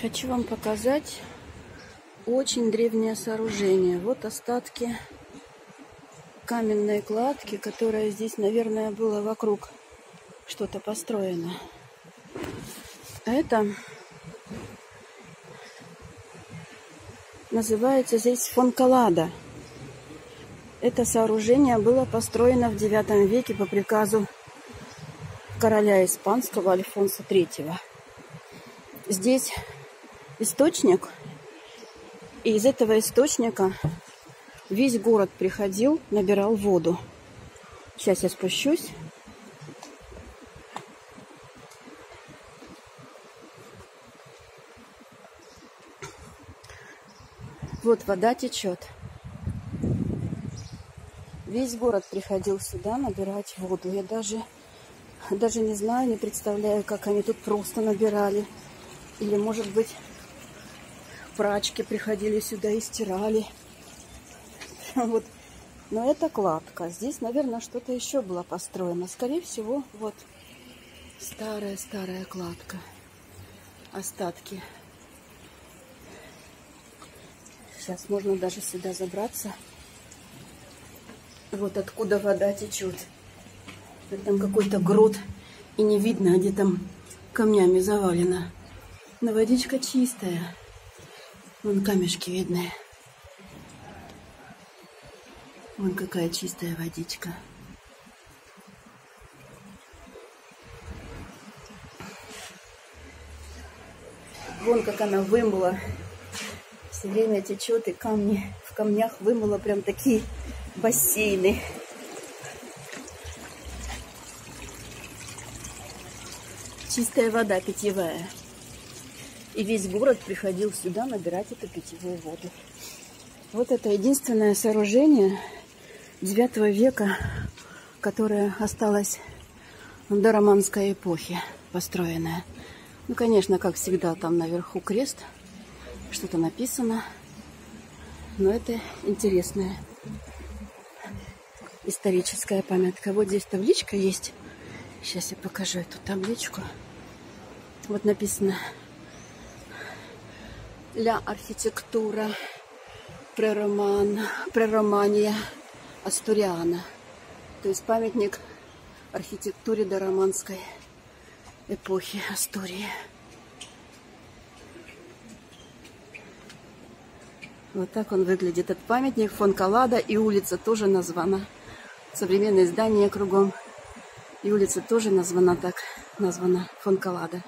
Хочу вам показать очень древнее сооружение. Вот остатки каменной кладки, которая здесь, наверное, было вокруг что-то построено. Это называется здесь фонкалада. Это сооружение было построено в IX веке по приказу короля испанского Альфонса III. Здесь источник, и из этого источника весь город приходил, набирал воду. Сейчас я спущусь. Вот вода течет. Весь город приходил сюда набирать воду. Я даже, даже не знаю, не представляю, как они тут просто набирали. Или, может быть, прачки приходили сюда и стирали. Вот. Но это кладка. Здесь, наверное, что-то еще было построено. Скорее всего, вот старая-старая кладка. Остатки. Сейчас можно даже сюда забраться. Вот откуда вода течет. Там какой-то грот. И не видно, где там камнями завалено. Но водичка чистая. Вон камешки видны. Вон какая чистая водичка. Вон как она вымыла. Все время течет и камни в камнях вымыла прям такие бассейны. Чистая вода питьевая. И весь город приходил сюда набирать эту питьевую воду. Вот это единственное сооружение 9 века, которое осталось до романской эпохи построенное. Ну, конечно, как всегда, там наверху крест, что-то написано. Но это интересная историческая памятка. Вот здесь табличка есть. Сейчас я покажу эту табличку. Вот написано архитектура прероман, преромания Астуриана. То есть памятник архитектуре дороманской эпохи Астурии. Вот так он выглядит. Этот памятник Фонкалада и улица тоже названа. Современное здание кругом. И улица тоже названа так, названа Фонкалада.